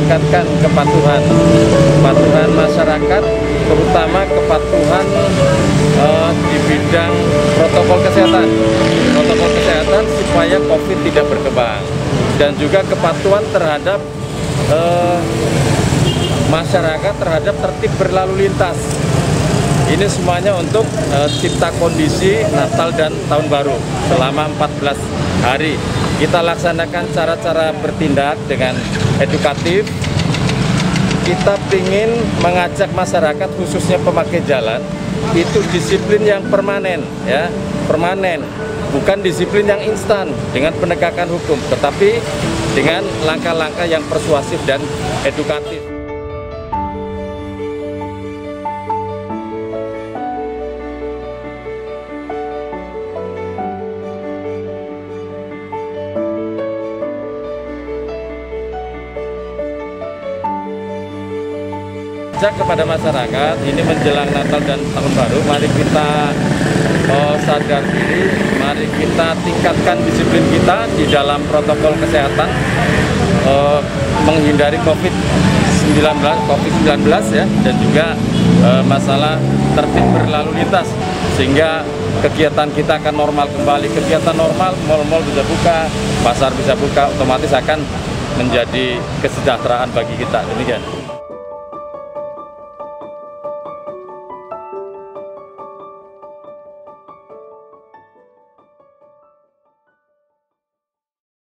meningkatkan kepatuhan kepatuhan masyarakat terutama kepatuhan uh, di bidang protokol kesehatan. Protokol kesehatan supaya covid tidak berkembang. Dan juga kepatuhan terhadap uh, masyarakat terhadap tertib berlalu lintas. Ini semuanya untuk uh, cipta kondisi Natal dan Tahun Baru selama 14 hari. Kita laksanakan cara-cara bertindak dengan edukatif. Kita ingin mengajak masyarakat khususnya pemakai jalan itu disiplin yang permanen ya, permanen. Bukan disiplin yang instan dengan penegakan hukum, tetapi dengan langkah-langkah yang persuasif dan edukatif. Mengajak kepada masyarakat ini menjelang Natal dan Tahun Baru, mari kita oh, sadar diri, mari kita tingkatkan disiplin kita di dalam protokol kesehatan oh, menghindari COVID-19 COVID-19 ya dan juga oh, masalah tertib berlalu lintas sehingga kegiatan kita akan normal kembali. Kegiatan normal mal-mal bisa buka pasar bisa buka otomatis akan menjadi kesejahteraan bagi kita. Demikian